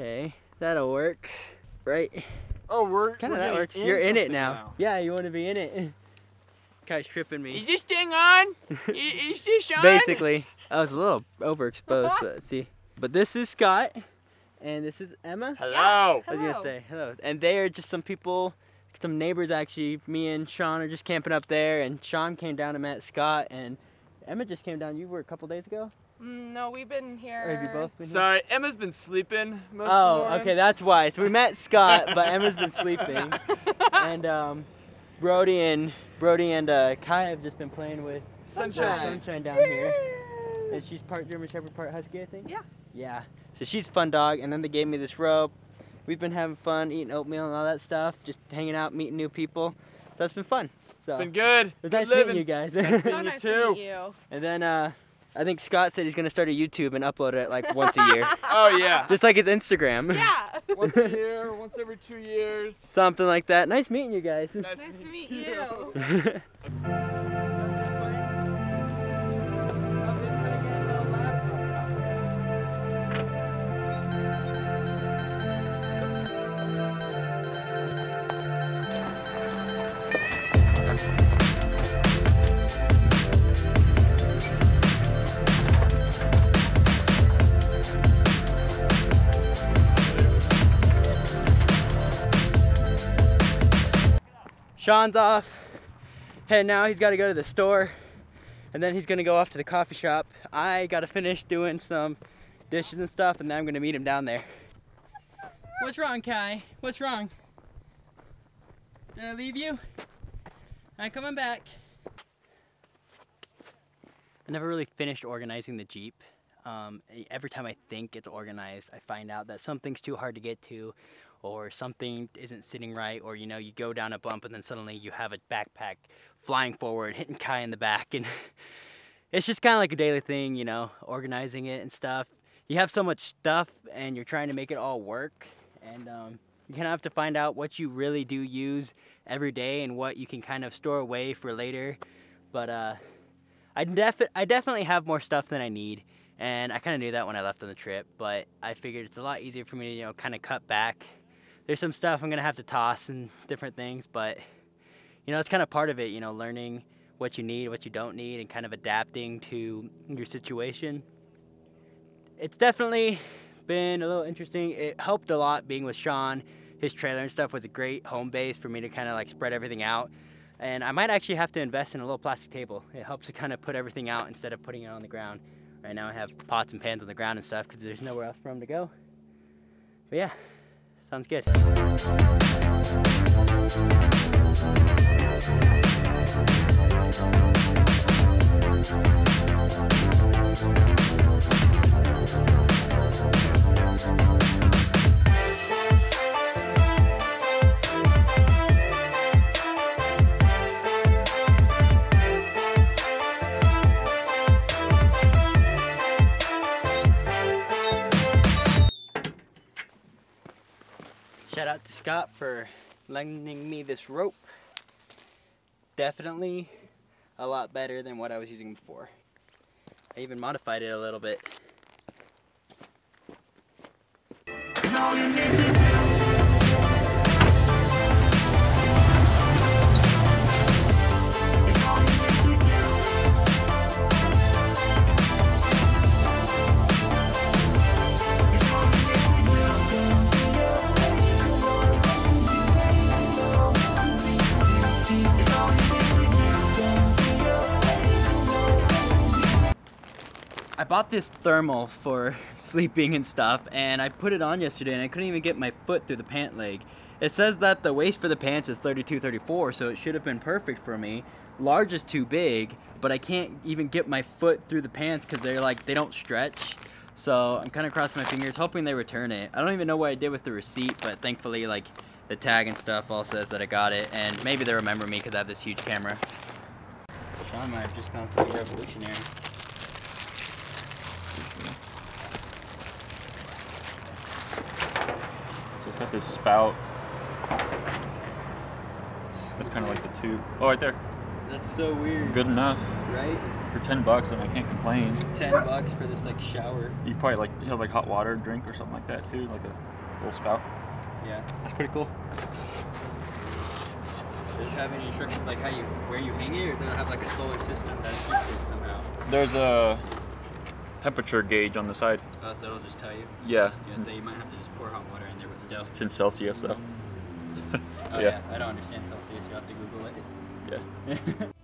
Okay, that'll work. Right? Oh, we're Kind of that getting works. You're in it something now. Yeah, you want to be in it. Guy's tripping me. Is this thing on? I- Is this on? Basically, I was a little overexposed, uh-huh. but see. But this is Scott, and this is Emma. Hello. hello. I was gonna say hello. And they are just some people, some neighbors actually. Me and Sean are just camping up there, and Sean came down and met Scott, and Emma just came down. You were a couple days ago, Mm, no, we've been here. or have you both been? here? Sorry, Emma's been sleeping most of the Oh, okay, that's why. So we met Scott, but Emma's been sleeping, and um, Brody and Brody and uh, Kai have just been playing with Sunshine. Sunshine down here. And she's part German Shepherd, part Husky, I think. Yeah. Yeah. So she's a fun dog, and then they gave me this rope. We've been having fun, eating oatmeal and all that stuff, just hanging out, meeting new people. So that's been fun. So it's Been good. it was Good nice living. meeting you guys. So You nice too. to meet you. and then uh, I think Scott said he's gonna start a YouTube and upload it like once a year, Oh yeah. just like his Instagram. Yeah. once a year, once every two years. Something like that. Nice meeting you guys. Nice, nice to meet you. Sean's off. And now he's got to go to the store. And then he's going to go off to the coffee shop. I got to finish doing some dishes and stuff. And then I'm going to meet him down there. What's wrong, Kai? What's wrong? Did I leave you? I'm coming back. I never really finished organizing the Jeep. Um, every time I think it's organized, I find out that something's too hard to get to, or something isn't sitting right, or you know, you go down a bump and then suddenly you have a backpack flying forward, hitting Kai in the back, and it's just kind of like a daily thing, you know, organizing it and stuff. You have so much stuff, and you're trying to make it all work, and um, you kind of have to find out what you really do use every day and what you can kind of store away for later. But uh, I, defi- I definitely have more stuff than I need, and I kind of knew that when I left on the trip. But I figured it's a lot easier for me to you know kind of cut back. There's some stuff I'm gonna have to toss and different things, but you know it's kind of part of it. You know, learning what you need, what you don't need, and kind of adapting to your situation. It's definitely been a little interesting. It helped a lot being with Sean. His trailer and stuff was a great home base for me to kind of like spread everything out. And I might actually have to invest in a little plastic table. It helps to kind of put everything out instead of putting it on the ground. Right now I have pots and pans on the ground and stuff because there's nowhere else for them to go. But yeah, sounds good. To Scott for lending me this rope. Definitely a lot better than what I was using before. I even modified it a little bit. I bought this thermal for sleeping and stuff, and I put it on yesterday, and I couldn't even get my foot through the pant leg. It says that the waist for the pants is 32, 34, so it should have been perfect for me. Large is too big, but I can't even get my foot through the pants because they're like, they don't stretch. So I'm kind of crossing my fingers, hoping they return it. I don't even know what I did with the receipt, but thankfully, like, the tag and stuff all says that I got it, and maybe they remember me because I have this huge camera. Sean might have just found something revolutionary. Spout. That's kind of like the tube. Oh, right there. That's so weird. Good enough Right? for 10 bucks. I mean, I can't complain. Ten bucks for this like shower. You probably like you have like hot water drink or something like that too, like a little spout. Yeah. That's pretty cool. Does it have any instructions like how you where you hang it, or does it have like a solar system that heats it somehow? There's a temperature gauge on the side. Oh, so it'll just tell you. Yeah, You it's know, in, so you might have to just pour hot water in there, but still. it's in Celsius though. Oh Yeah. yeah. I don't understand Celsius. You have to Google it. Yeah.